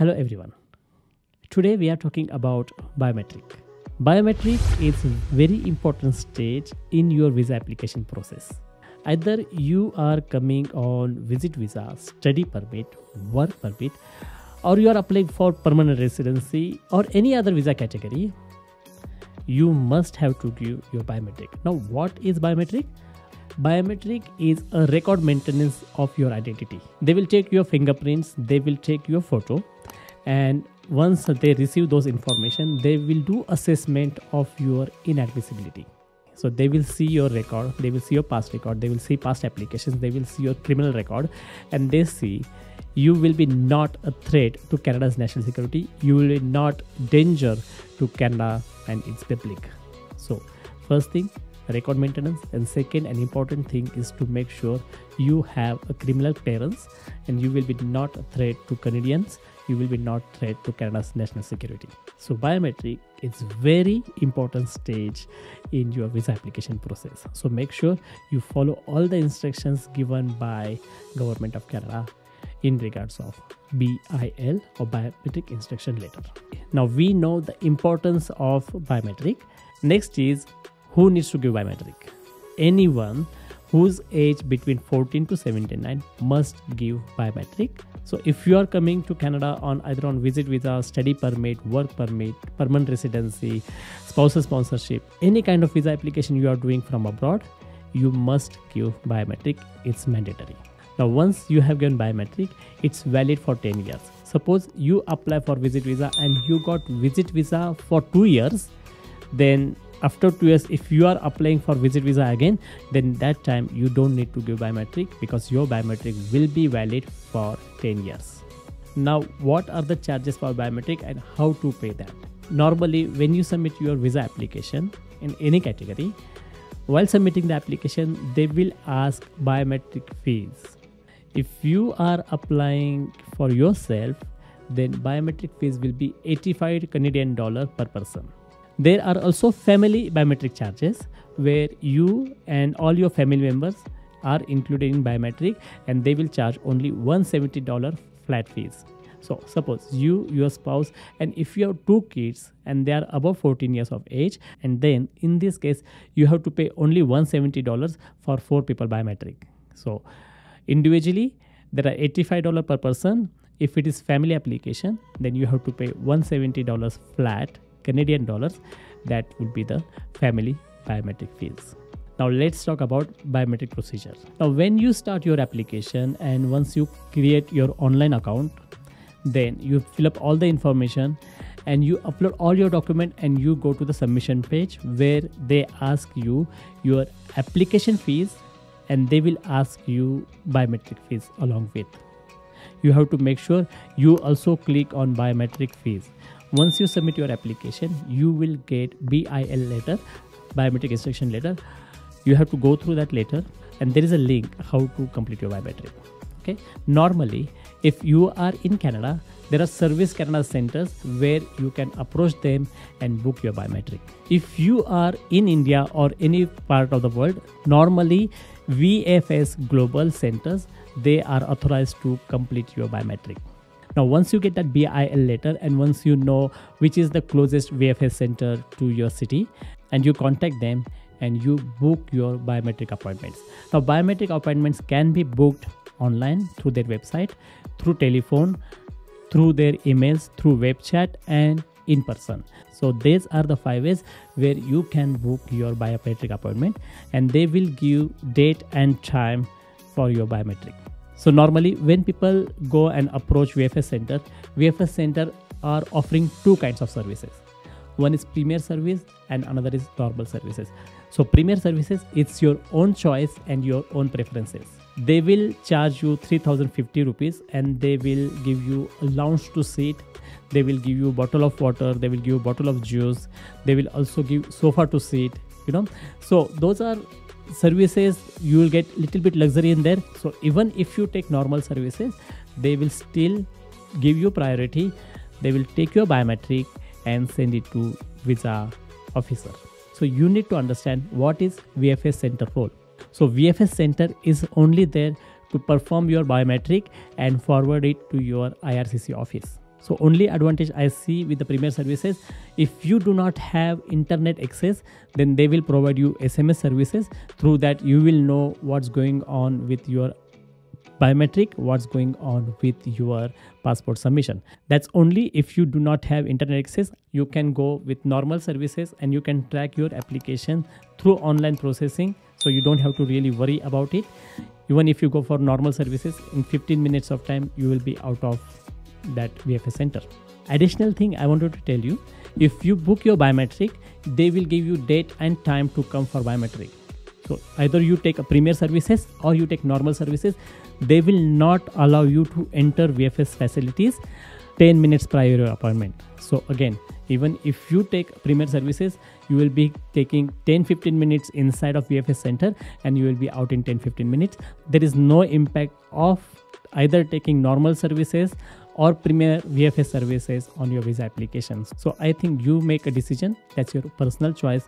Hello everyone. Today we are talking about biometric. Biometric is a very important stage in your visa application process. Either you are coming on visit visa, study permit, work permit, or you are applying for permanent residency or any other visa category, you must have to give your biometric. Now, what is biometric? Biometric is a record maintenance of your identity. They will take your fingerprints, they will take your photo, and once they receive those information, they will do assessment of your inadmissibility. So they will see your record, they will see your past record, they will see past applications, they will see your criminal record, and they see you will be not a threat to Canada's national security. You will be not danger to Canada and its public. So first thing, record maintenance, and second, an important thing is to make sure you have a criminal clearance and you will be not a threat to Canadians. You will be not threat to Canada's national security. So biometric is very important stage in your visa application process. So make sure you follow all the instructions given by Government of Canada in regards of BIL or biometric instruction letter. Now we know the importance of biometric. Next is who needs to give biometric? Anyone whose age between 14 to 79 must give biometric. So if you are coming to Canada on either on visit visa, study permit, work permit, permanent residency, spousal sponsorship, any kind of visa application you are doing from abroad, you must give biometric. It's mandatory. Now, once you have given biometric, it's valid for 10 years. Suppose you apply for visit visa and you got visit visa for two years, then after two years, if you are applying for visit visa again, then that time you don't need to give biometric because your biometric will be valid for 10 years. Now, what are the charges for biometric and how to pay that? Normally, when you submit your visa application in any category, while submitting the application, they will ask biometric fees if you are applying for yourself then biometric fees will be 85 canadian dollar per person there are also family biometric charges where you and all your family members are included in biometric and they will charge only 170 dollar flat fees. So suppose you your spouse and if you have two kids and they are above 14 years of age and then in this case you have to pay only 170 dollars for four people biometric. So individually there are $85 per person. If it is family application then you have to pay $170 flat canadian dollars that would be the family biometric fees now let's talk about biometric procedures. now when you start your application and once you create your online account then you fill up all the information and you upload all your document and you go to the submission page where they ask you your application fees and they will ask you biometric fees along with. You have to make sure you also click on biometric fees. Once you submit your application, you will get BIL letter, biometric instruction letter. You have to go through that letter and there is a link how to complete your biometric. Okay. Normally, if you are in Canada, there are service Canada centers where you can approach them and book your biometric. If you are in India or any part of the world, normally VFS Global Centers, they are authorized to complete your biometric. Now, once you get that BIL letter and once you know which is the closest VFS center to your city, and you contact them and you book your biometric appointments. Now, biometric appointments can be booked online through their website, through telephone, through their emails, through web chat, and in person. So these are the five ways where you can book your biometric appointment and they will give date and time for your biometric. So normally when people go and approach VFS center, VFS center are offering two kinds of services. One is premier service and another is normal services. So premier services it's your own choice and your own preferences. They will charge you 3050 rupees and they will give you a lounge to sit they will give you a bottle of water they will give you a bottle of juice they will also give sofa to sit you know so those are services you will get little bit luxury in there. So even if you take normal services they will still give you priority. They will take your biometric and send it to visa officer. So you need to understand what is vfs center role. So vfs center is only there to perform your biometric and forward it to your ircc office so only advantage i see with the premier services if you do not have internet access then they will provide you sms services. Through that you will know what's going on with your biometric what's going on with your passport submission. That's only if you do not have internet access you can go with normal services and you can track your application through online processing. So you don't have to really worry about it. Even if you go for normal services in 15 minutes of time you will be out of that vfs center. Additional thing i wanted to tell you if you book your biometric they will give you date and time to come for biometric. So either you take a premier services or you take normal services they will not allow you to enter vfs facilities 10 minutes prior your appointment. So again even if you take premier services you will be taking 10 15 minutes inside of vfs center and you will be out in 10 15 minutes. There is no impact of either taking normal services or premier vfs services on your visa applications. So i think you make a decision. That's your personal choice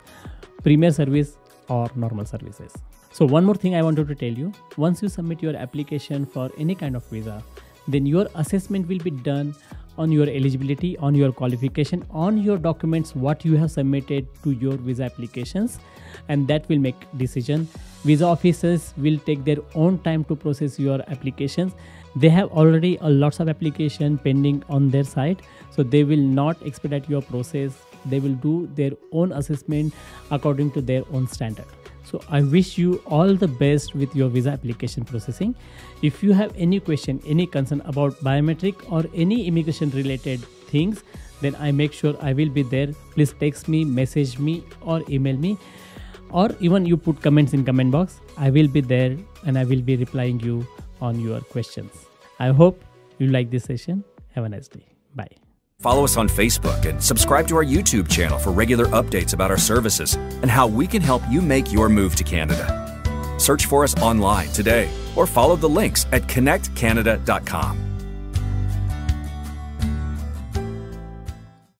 premier service or normal services. So one more thing i wanted to tell you. Once you submit your application for any kind of visa then your assessment will be done on your eligibility on your qualification on your documents what you have submitted to your visa applications and that will make decision. Visa officers will take their own time to process your applications they have already a lots of application pending on their side so they will not expedite your process. They will do their own assessment according to their own standard. So i wish you all the best with your visa application processing. If you have any question any concern about biometric or any immigration related things then i make sure i will be there. Please text me message me or email me. Or even you put comments in comment box. I will be there and i will be replying you on your questions. I hope you like this session. Have a nice day. Bye. Follow us on Facebook and subscribe to our YouTube channel for regular updates about our services and how we can help you make your move to Canada. Search for us online today or follow the links at connectcanada.com.